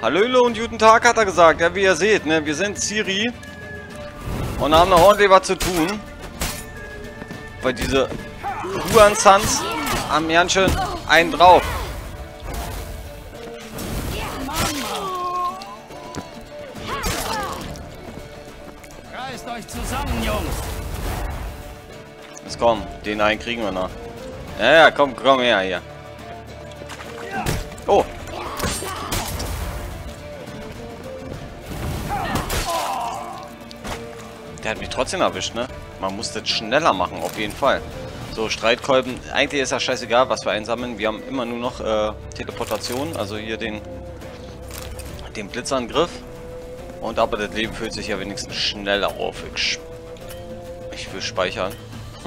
Hallöle und guten Tag, hat er gesagt. Ja, wie ihr seht, ne, wir sind Siri und haben noch ordentlich was zu tun. Weil diese Huan-Sans haben ganz schön einen drauf. Reißt euch zusammen, Jungs! Jetzt komm, den einen kriegen wir noch. Ja, ja, komm, komm her hier. Der hat mich trotzdem erwischt, ne? Man muss das schneller machen, auf jeden Fall. So, Streitkolben. Eigentlich ist ja scheißegal, was wir einsammeln. Wir haben immer nur noch äh, Teleportation, also hier den, den Blitzangriff. Und aber das Leben fühlt sich ja wenigstens schneller auf. Ich, ich will speichern.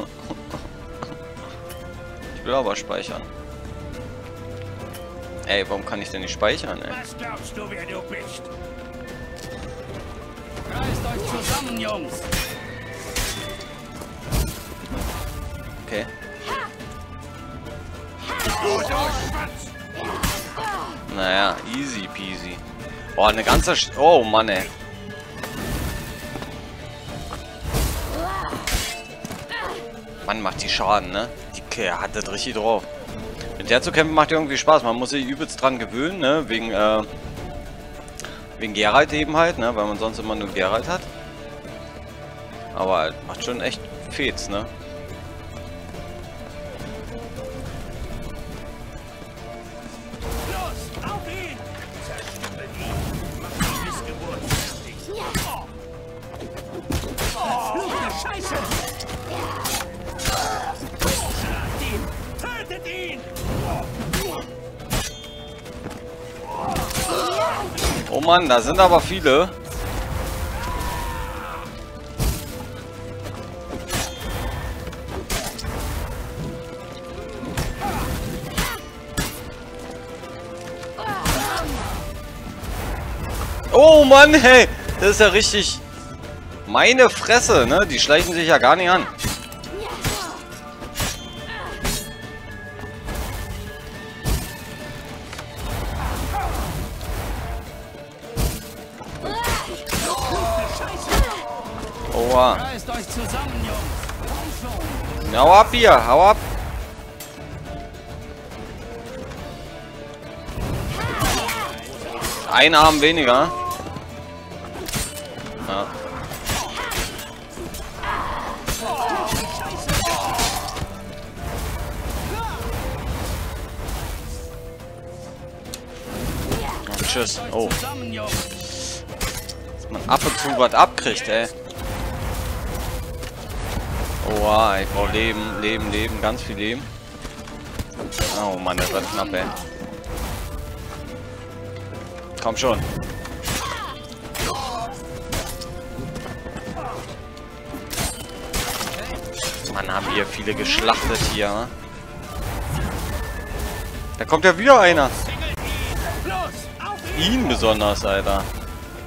ich will aber speichern. Ey, warum kann ich denn nicht speichern, ey? Was glaubst du, wer du bist? Reißt euch zusammen, Jungs! Okay. Naja, easy peasy. Boah, eine ganze... Sch oh, Mann, ey. Mann, macht die Schaden, ne? Die Kerl hat das richtig drauf. Mit der zu kämpfen macht irgendwie Spaß. Man muss sich übelst dran gewöhnen, ne? Wegen, äh... Wegen Geralt eben halt, ne? Weil man sonst immer nur Geralt hat. Aber macht schon echt Fets, ne? Mann, da sind aber viele. Oh Mann, hey, das ist ja richtig meine Fresse, ne? Die schleichen sich ja gar nicht an. Ab hier, hau ab. Ein Arm weniger. Ja. Tschüss. Oh, dass man ab und zu was abkriegt, ey. Oha, ich brauche Leben, Leben, Leben, ganz viel Leben. Oh Mann, das wird knapp, ey. Komm schon. Mann, haben wir viele geschlachtet hier, ne? Da kommt ja wieder einer. Ihn besonders, Alter.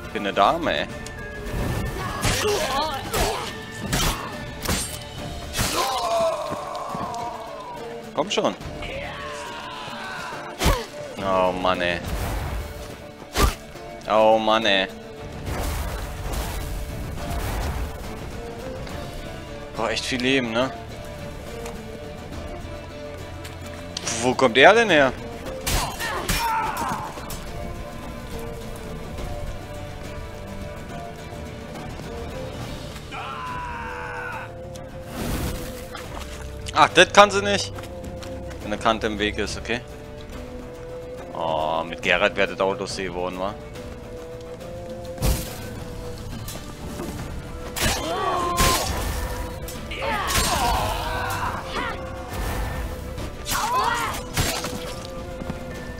Ich bin eine Dame, ey. Komm schon. Oh Mann, ey. Oh Mann, ey. Boah, echt viel Leben, ne? Wo kommt der denn her? Ach, das kann sie nicht. Wenn eine Kante im Weg ist, okay. Oh, mit wäre das auch lustig geworden, wa?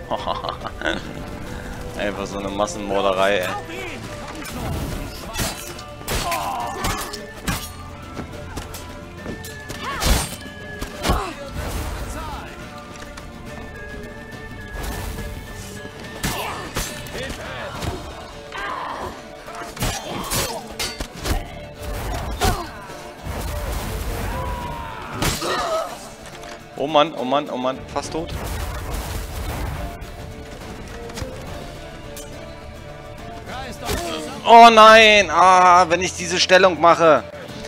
Einfach so eine Massenmorderei, ey. Oh Mann, oh Mann, oh Mann, fast tot. Oh nein! Ah, wenn ich diese Stellung mache.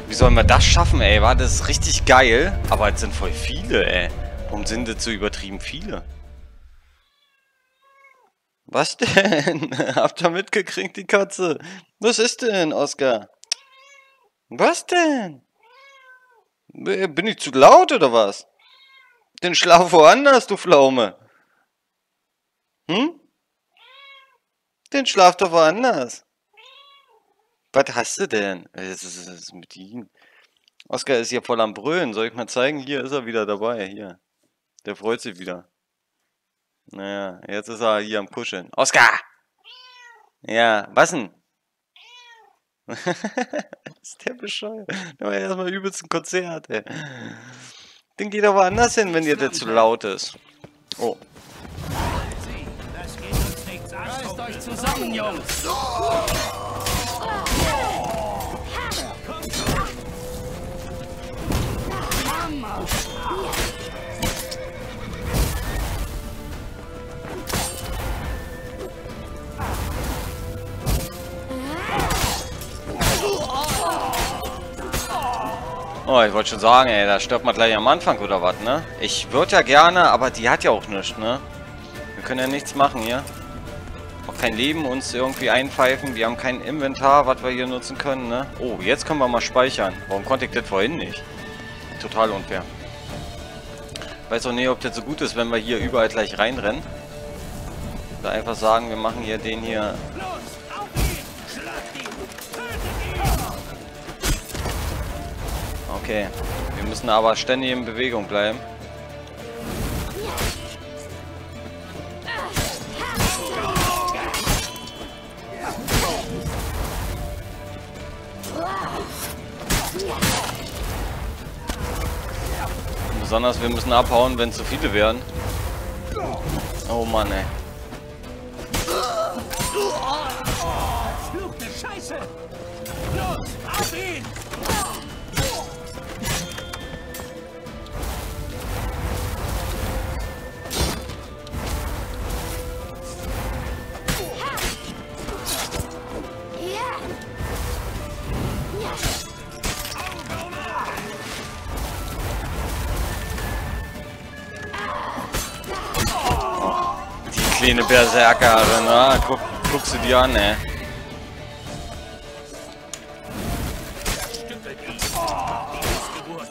Wie sollen wir das schaffen, ey? War das richtig geil? Aber jetzt sind voll viele, ey. Warum sind das so übertrieben viele? Was denn? Habt ihr mitgekriegt, die Katze? Was ist denn, Oskar? Was denn? Bin ich zu laut oder was? Den schlaf woanders, du Pflaume. Hm? Den schlaf doch woanders. Was hast du denn? Ist, was ist mit ihm? Oskar ist hier voll am Brüllen. Soll ich mal zeigen? Hier ist er wieder dabei. Hier. Der freut sich wieder. Naja, jetzt ist er hier am Kuscheln. Oskar! Ja, was denn? ist der bescheuert? Der war erstmal übelst ein Konzert, ey. Den geht aber anders hin, wenn dir der zu laut ist. Oh. Das. Reißt euch zusammen, Jungs! Oh, ich wollte schon sagen, ey, da stirbt man gleich am Anfang oder was, ne? Ich würde ja gerne, aber die hat ja auch nichts, ne? Wir können ja nichts machen hier. Auch kein Leben uns irgendwie einpfeifen. Wir haben kein Inventar, was wir hier nutzen können, ne? Oh, jetzt können wir mal speichern. Warum konnte ich das vorhin nicht? Total unfair. Weiß auch nicht, ob das so gut ist, wenn wir hier überall gleich reinrennen. Oder einfach sagen, wir machen hier den hier Okay. Wir müssen aber ständig in Bewegung bleiben. Besonders wir müssen abhauen, wenn zu viele werden. Oh Mann, ey. Scheiße! Los, auf ihn! Die kleine Berserkerin, ne? Guck, guck sie dir an, ey. Stückelt ihn! Die Missgeburt!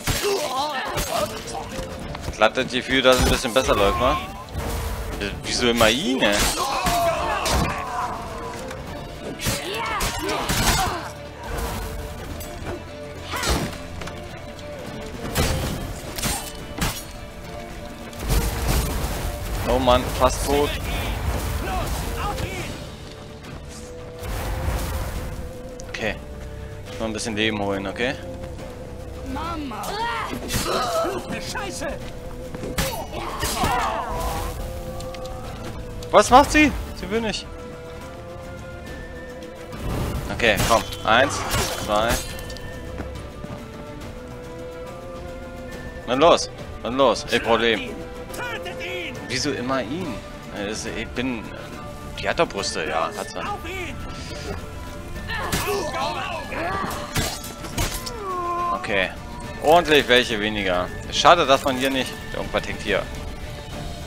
Glatt das Gefühl, dass es ein bisschen besser läuft, ne? Wieso immer ihn, ey? Oh Mann, fast tot. Bisschen Leben holen, okay? Mama! Scheiße! Was macht sie? Sie will nicht. Okay, komm. Eins, zwei. Dann los. Dann los. Ey, Problem. Ihn! Tötet ihn! Wieso immer ihn? Äh, Ich bin... Die hat doch Brüste, ja, hat sie. Okay. Ordentlich welche weniger. Schade, dass man hier nicht... Irgendwas hängt hier.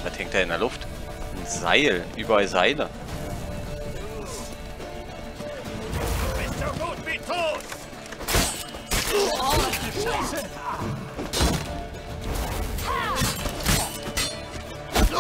Was hängt da in der Luft? Ein Seil. Überall Seile. Bist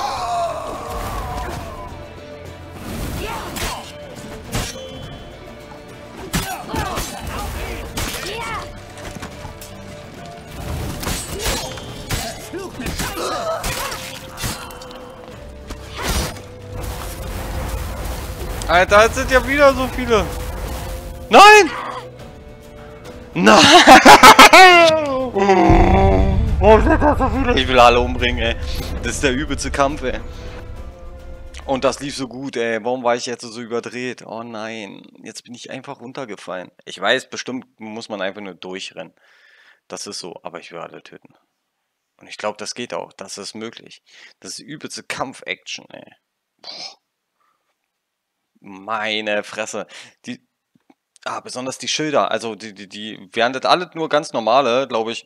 Alter, jetzt sind ja wieder so viele. Nein! Nein! Warum sind das so viele? Ich will alle umbringen, ey. Das ist der übelste Kampf, ey. Und das lief so gut, ey. Warum war ich jetzt so überdreht? Oh nein. Jetzt bin ich einfach runtergefallen. Ich weiß, bestimmt muss man einfach nur durchrennen. Das ist so, aber ich will alle töten. Und ich glaube, das geht auch. Das ist möglich. Das ist übelste Kampf-Action, ey. Boah. Meine Fresse. Die. Ah, besonders die Schilder. Also die, die, die, wären das alle nur ganz normale, glaube ich,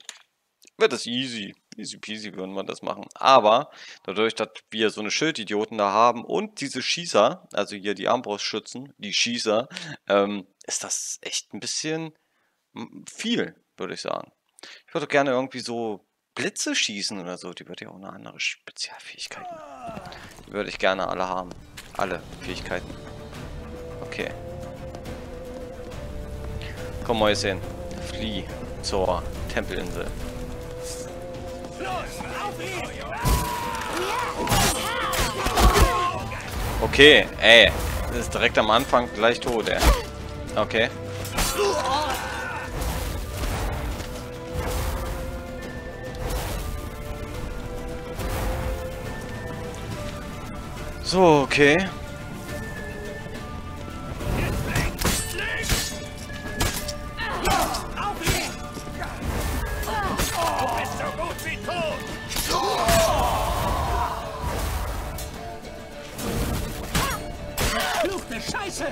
wird das easy. Easy peasy würden wir das machen. Aber dadurch, dass wir so eine Schildidioten da haben und diese Schießer, also hier die Armbrustschützen, die Schießer, ähm, ist das echt ein bisschen mm, viel, würde ich sagen. Ich würde gerne irgendwie so Blitze schießen oder so. Die würde ja auch eine andere Spezialfähigkeiten. Die würde ich gerne alle haben. Alle Fähigkeiten. Okay. Komm, Mäuschen. Flieh zur Tempelinsel. Okay, ey. Ist direkt am Anfang gleich tot, ey. Okay. So, okay. Scheiße!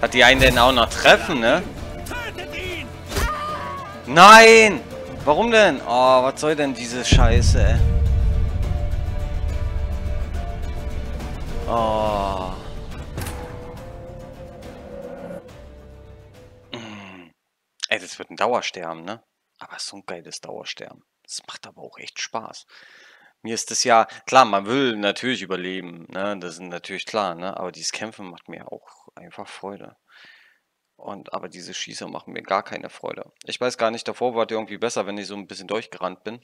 Hat die einen denn auch noch treffen, ne? Nein! Warum denn? Oh, was soll denn diese Scheiße, ey? Oh. Mm. Ey, das wird ein Dauersterben, ne? Aber so ein geiles Dauersterben. Das macht aber auch echt Spaß. Mir ist das ja, klar, man will natürlich überleben, ne? Das ist natürlich klar, ne? Aber dieses Kämpfen macht mir auch einfach Freude. Und aber diese Schießer machen mir gar keine Freude. Ich weiß gar nicht, davor war die irgendwie besser, wenn ich so ein bisschen durchgerannt bin.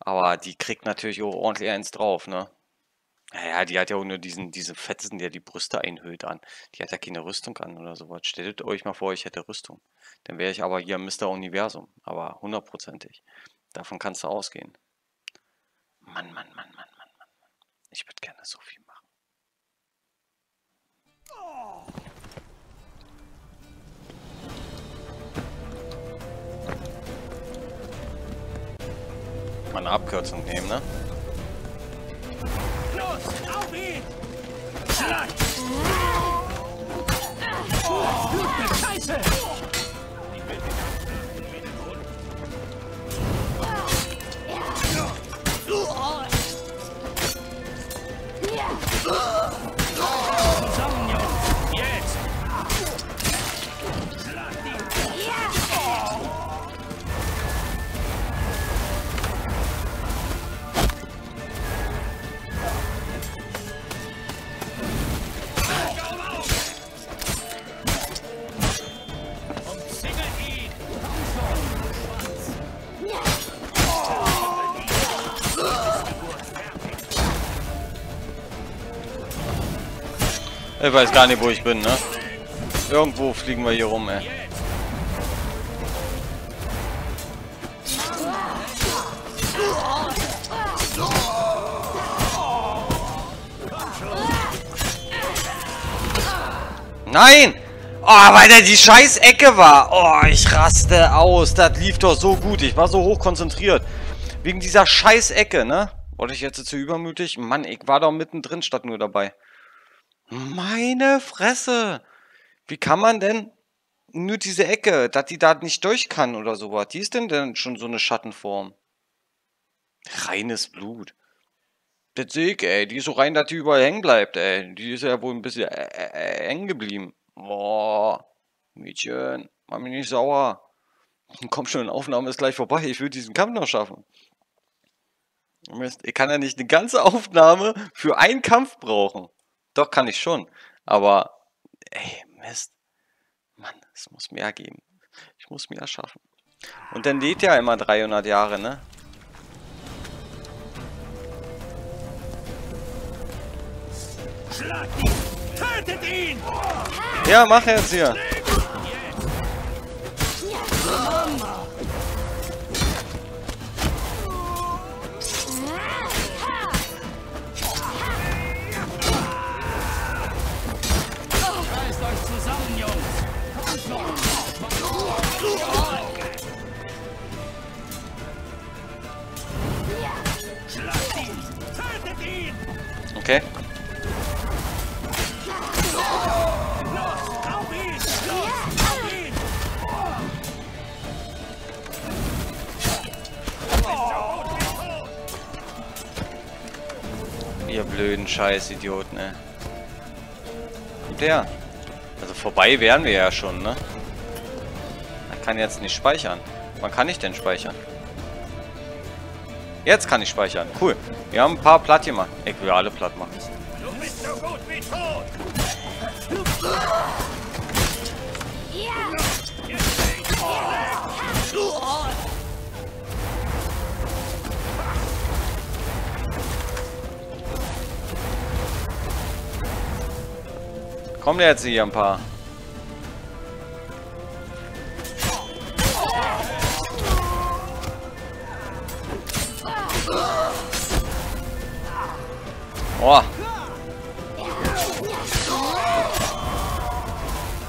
Aber die kriegt natürlich auch ordentlich eins drauf, ne? Naja, die hat ja auch nur diesen, diese Fetzen, der die Brüste einhüllt an. Die hat ja keine Rüstung an oder sowas. Stellt euch mal vor, ich hätte Rüstung. Dann wäre ich aber hier Mr. Universum. Aber hundertprozentig. Davon kannst du ausgehen. Mann, Mann, Mann, Mann, Mann, Mann. Mann. Ich würde gerne so viel machen. Mal eine Abkürzung nehmen, ne? Ugh! Ich weiß gar nicht, wo ich bin, ne? Irgendwo fliegen wir hier rum, ey. Nein! Oh, weil da die scheiß Ecke war. Oh, ich raste aus. Das lief doch so gut. Ich war so hoch konzentriert. Wegen dieser scheiß Ecke, ne? Wurde ich jetzt zu übermütig? Mann, ich war doch mittendrin statt nur dabei. Meine Fresse! Wie kann man denn nur diese Ecke, dass die da nicht durch kann oder sowas? Die ist denn denn schon so eine Schattenform? Reines Blut. Das sehe ich, ey. Die ist so rein, dass die überall hängen bleibt, ey. Die ist ja wohl ein bisschen äh, äh, äh, hängen geblieben. Boah, Mädchen, mach mich nicht sauer. Komm schon, Aufnahme ist gleich vorbei. Ich will diesen Kampf noch schaffen. Ich kann ja nicht eine ganze Aufnahme für einen Kampf brauchen. Doch, kann ich schon. Aber, ey, Mist. Mann, es muss mehr geben. Ich muss mehr schaffen. Und dann lädt ja immer 300 Jahre, ne? Ja, mach jetzt hier. Okay. Ihr blöden Scheißidioten, ey. Und der. Also vorbei wären wir ja schon, ne? Man kann jetzt nicht speichern. Wann kann ich denn speichern? Jetzt kann ich speichern. Cool. Wir haben ein paar platt gemacht. Ich will alle platt machen. Du bist so gut wie tot! Kommen jetzt hier ein paar. Oh.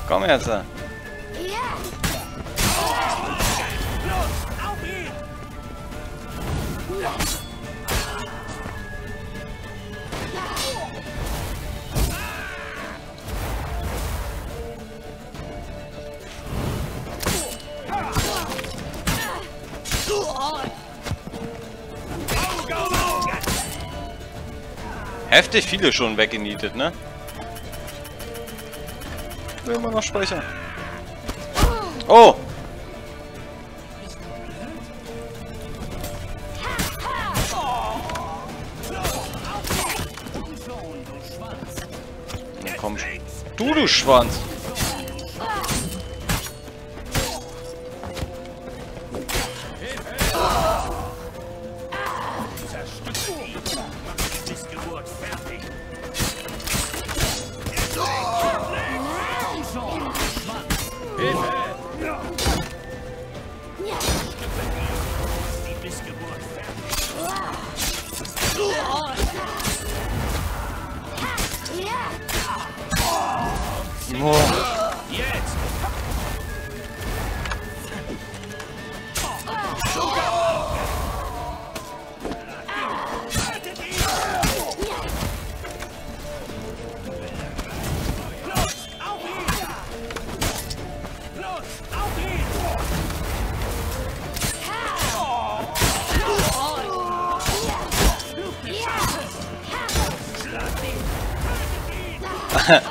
Komm Heftig viele schon weggenietet, ne? Will immer noch speichern. Oh! Na komm. Du, du Schwanz!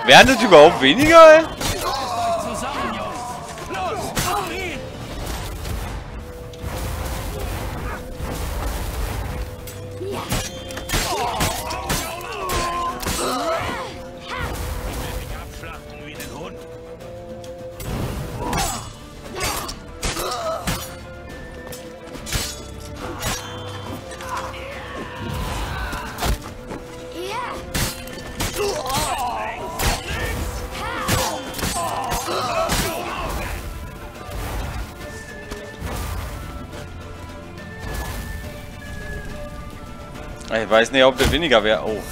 Werden das überhaupt weniger, ey? Weiß nicht, ob das weniger wäre. Oh.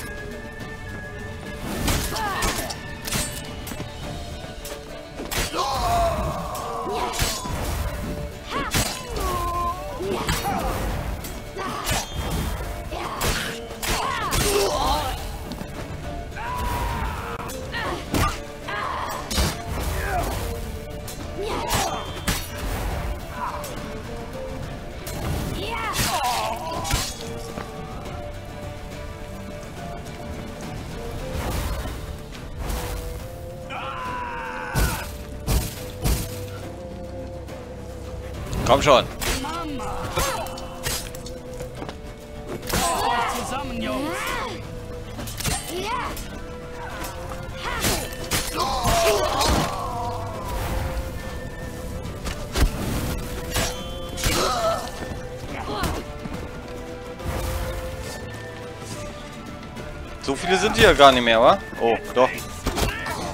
Komm schon. So viele sind hier gar nicht mehr, wa? Oh, doch.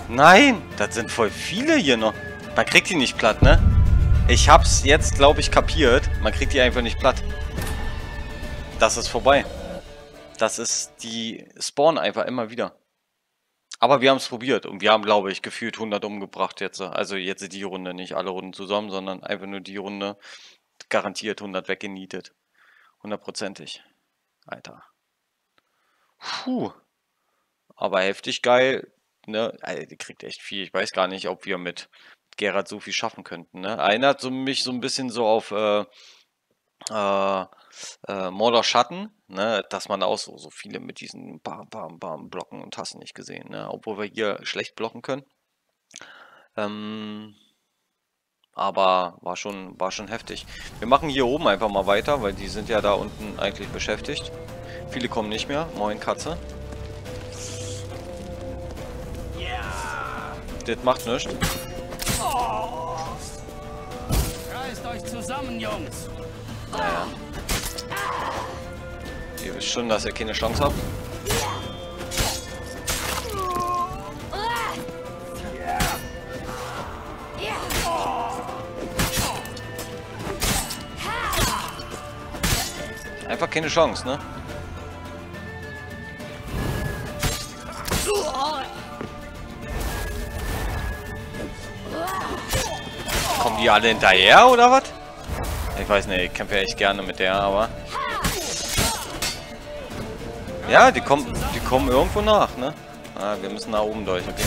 Nein, das sind voll viele hier noch. Man kriegt die nicht platt, ne? Ich hab's jetzt, glaube ich, kapiert. Man kriegt die einfach nicht platt. Das ist vorbei. Das ist, die spawnen einfach immer wieder. Aber wir haben es probiert und wir haben, glaube ich, gefühlt 100 umgebracht jetzt. Also jetzt die Runde, nicht alle Runden zusammen, sondern einfach nur die Runde. Garantiert 100 weggenietet. Hundertprozentig. Alter. Puh. aber heftig geil. Ne? Alter, die kriegt echt viel. Ich weiß gar nicht, ob wir mit Gerard so viel schaffen könnten. Ne? Erinnert so mich so ein bisschen so auf äh, äh, äh, Mordor Schatten, ne? dass man auch so, so viele mit diesen Bam, Bam, Bam Blocken und Tassen nicht gesehen. Ne? Obwohl wir hier schlecht blocken können. Ähm, aber war schon, war schon heftig. Wir machen hier oben einfach mal weiter, weil die sind ja da unten eigentlich beschäftigt. Viele kommen nicht mehr. Moin Katze. Das macht nichts. Reißt euch zusammen, Jungs. Ihr wisst schon, dass ihr keine Chance habt. Einfach keine Chance, ne? Kommen die alle hinterher oder was? Ich weiß nicht, ich kämpfe ja echt gerne mit der, aber. Ja, die kommen, die kommen irgendwo nach, ne? Ah, wir müssen nach oben durch, okay.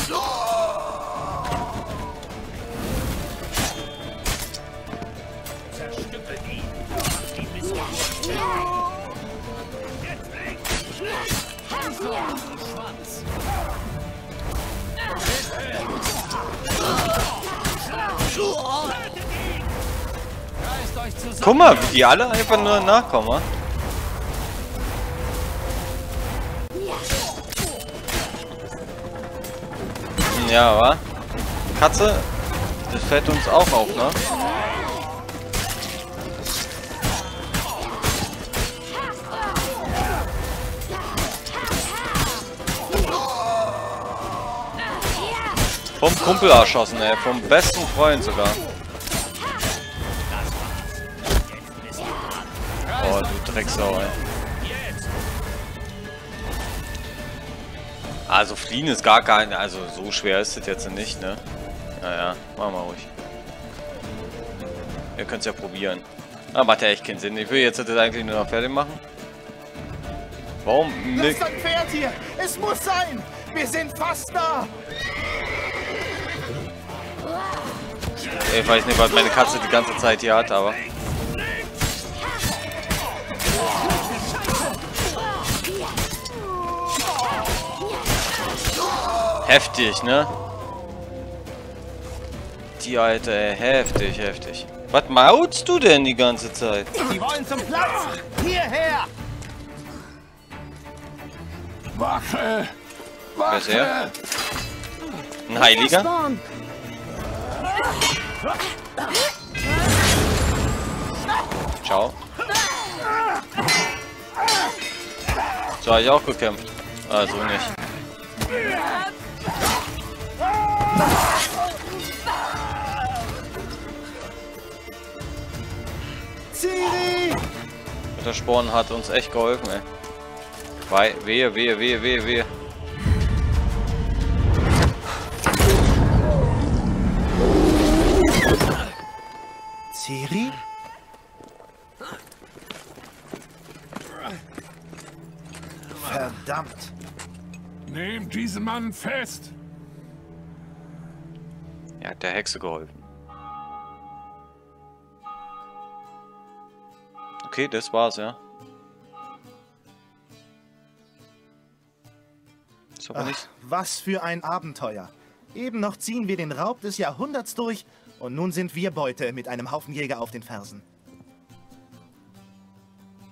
Guck mal, wie die alle einfach nur nachkommen? Ja, wa? Katze, das fällt uns auch auf, ne? Vom Kumpel erschossen, ey. Vom besten Freund sogar. Drecksau, ey. Also fliehen ist gar kein... Also so schwer ist das jetzt nicht, ne? Naja, machen wir ruhig. Ihr könnt es ja probieren. Ah, macht ja echt keinen Sinn. Ich will jetzt das eigentlich nur noch fertig machen. Warum? Das ist ein Pferd hier! Es muss sein! Wir sind fast da! Ich weiß nicht, was meine Katze die ganze Zeit hier hat, aber... Heftig, ne? Die alte, ey, heftig, heftig. Was mautst du denn die ganze Zeit? Die wollen zum Platz! Hierher! Wache! Wer ist er? Ein Heiliger? Ciao. So habe ich auch gekämpft. Also nicht. Ciri! Der Sporn hat uns echt geholfen, ey. Wei wehe, wehe, wehe, wehe, wehe. Ciri? Verdammt! Nehmt diesen Mann fest! Er hat der Hexe geholfen. Okay, das war's, ja. Nicht. Ach, was für ein Abenteuer! Eben noch ziehen wir den Raub des Jahrhunderts durch und nun sind wir Beute mit einem Haufen Jäger auf den Fersen.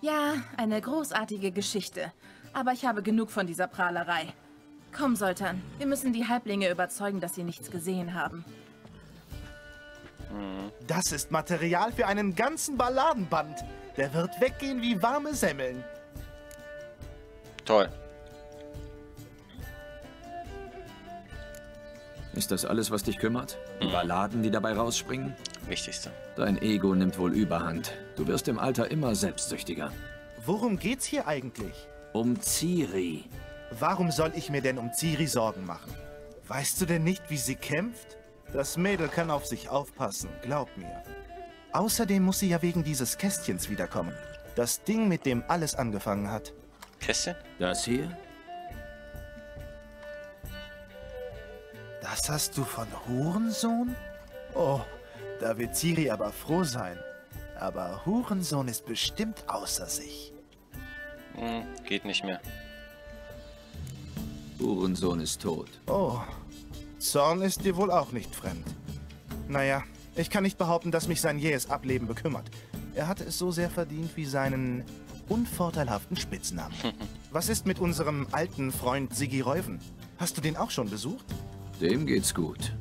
Ja, eine großartige Geschichte. Aber ich habe genug von dieser Prahlerei. Komm, Soltan, wir müssen die Halblinge überzeugen, dass sie nichts gesehen haben. Das ist Material für einen ganzen Balladenband. Der wird weggehen wie warme Semmeln. Toll. Ist das alles, was dich kümmert? Die Balladen, die dabei rausspringen? Wichtigste. Dein Ego nimmt wohl überhand. Du wirst im Alter immer selbstsüchtiger. Worum geht's hier eigentlich? Um Ciri. Warum soll ich mir denn um Ciri Sorgen machen? Weißt du denn nicht, wie sie kämpft? Das Mädel kann auf sich aufpassen, glaub mir. Außerdem muss sie ja wegen dieses Kästchens wiederkommen. Das Ding, mit dem alles angefangen hat. Kästchen? Das hier? Was hast du von Hurensohn? Oh, da wird Ciri aber froh sein. Aber Hurensohn ist bestimmt außer sich. Hm, geht nicht mehr. Hurensohn ist tot. Oh, Zorn ist dir wohl auch nicht fremd. Naja, ich kann nicht behaupten, dass mich sein jähes Ableben bekümmert. Er hatte es so sehr verdient wie seinen unvorteilhaften Spitznamen. Was ist mit unserem alten Freund Siggi Reuven? Hast du den auch schon besucht? Dem geht's gut.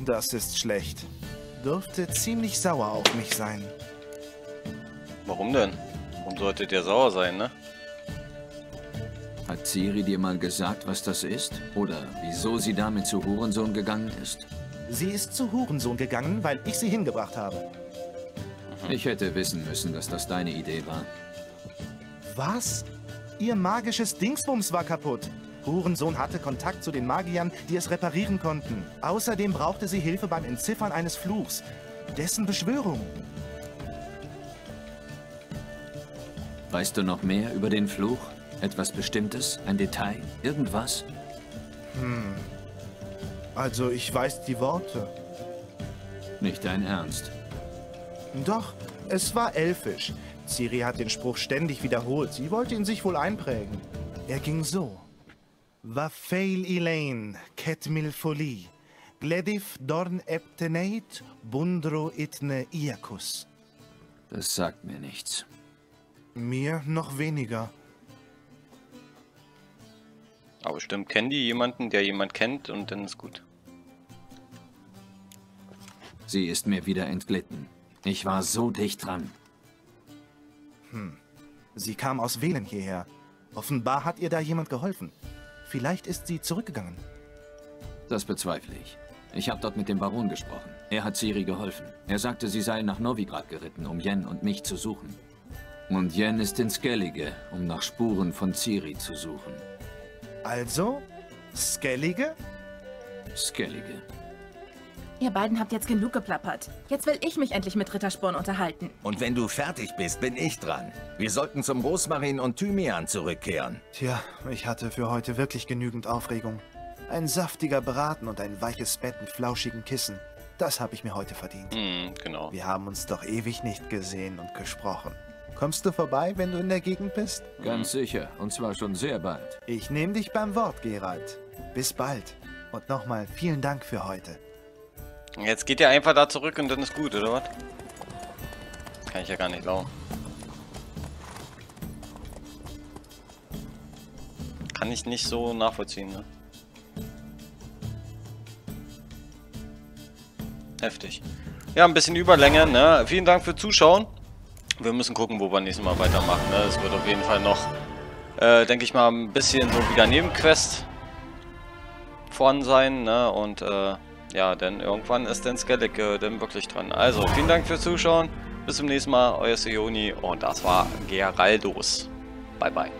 Das ist schlecht. Dürfte ziemlich sauer auf mich sein. Warum denn? Warum sollte der sauer sein, ne? Hat Ciri dir mal gesagt, was das ist? Oder wieso sie damit zu Hurensohn gegangen ist? Sie ist zu Hurensohn gegangen, weil ich sie hingebracht habe. Ich hätte wissen müssen, dass das deine Idee war. Was? Ihr magisches Dingsbums war kaputt. Hurensohn hatte Kontakt zu den Magiern, die es reparieren konnten. Außerdem brauchte sie Hilfe beim Entziffern eines Fluchs. Dessen Beschwörung. Weißt du noch mehr über den Fluch? Etwas Bestimmtes? Ein Detail? Irgendwas? Also, ich weiß die Worte. Nicht dein Ernst. Doch, es war elfisch. Ciri hat den Spruch ständig wiederholt. Sie wollte ihn sich wohl einprägen. Er ging so. Vafail Elaine, Ketmil Foli, Gledif Dorn Epteneit, Bundro Itne Iakus. Das sagt mir nichts. Mir noch weniger. Aber stimmt, kennen die jemanden, der jemand kennt und dann ist gut. Sie ist mir wieder entglitten. Ich war so dicht dran. Sie kam aus Wählen hierher. Offenbar hat ihr da jemand geholfen. Vielleicht ist sie zurückgegangen. Das bezweifle ich. Ich habe dort mit dem Baron gesprochen. Er hat Ciri geholfen. Er sagte, sie sei nach Novigrad geritten, um Yen und mich zu suchen. Und Yen ist in Skellige, um nach Spuren von Ciri zu suchen. Also, Skellige? Skellige. Ihr beiden habt jetzt genug geplappert. Jetzt will ich mich endlich mit Rittersporn unterhalten. Und wenn du fertig bist, bin ich dran. Wir sollten zum Rosmarin und Thymian zurückkehren. Tja, ich hatte für heute wirklich genügend Aufregung. Ein saftiger Braten und ein weiches Bett mit flauschigen Kissen. Das habe ich mir heute verdient. Hm, genau. Wir haben uns doch ewig nicht gesehen und gesprochen. Kommst du vorbei, wenn du in der Gegend bist? Ganz sicher. Und zwar schon sehr bald. Ich nehme dich beim Wort, Gerald. Bis bald. Und nochmal vielen Dank für heute. Jetzt geht ihr einfach da zurück und dann ist gut, oder was? Kann ich ja gar nicht glauben. Kann ich nicht so nachvollziehen, ne? Heftig. Ja, ein bisschen Überlänge, ne? Vielen Dank für Zuschauen. Wir müssen gucken, wo wir nächstes Mal weitermachen, ne? Es wird auf jeden Fall noch, äh, denke ich mal, ein bisschen so wieder Nebenquest vorn sein, ne? Und, äh, ja, denn irgendwann ist dann Skellig äh, dann wirklich dran. Also, vielen Dank fürs Zuschauen. Bis zum nächsten Mal, euer Sioni und das war Geraldos. Bye, bye.